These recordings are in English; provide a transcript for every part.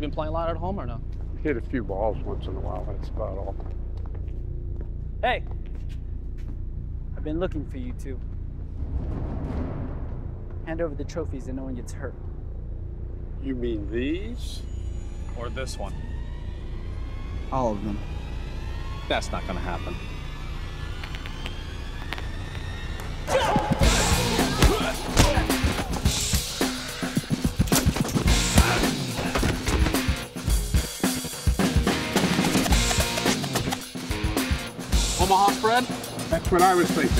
You been playing a lot at home or no? Hit a few balls once in a while, that's about all. Hey, I've been looking for you two. Hand over the trophies and no one gets hurt. You mean these? Or this one? All of them. That's not gonna happen. Omaha spread? That's what I was thinking.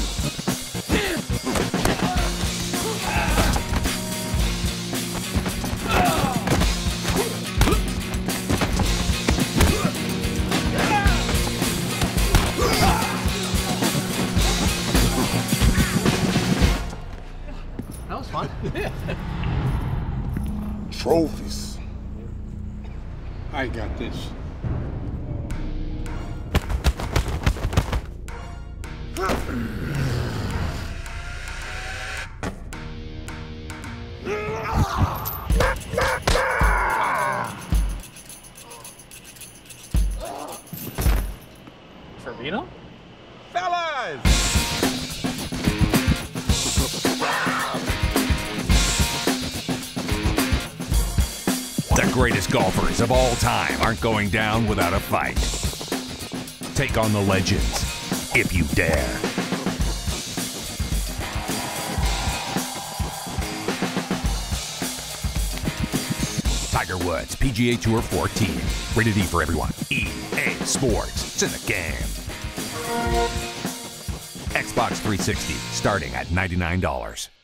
That was fun. Trophies. I got this. Trevino? Fellas! The greatest golfers of all time aren't going down without a fight. Take on the legends, if you dare. Tiger Woods, PGA Tour 14. Rated E for everyone. EA Sports. It's in the game. Xbox 360, starting at $99.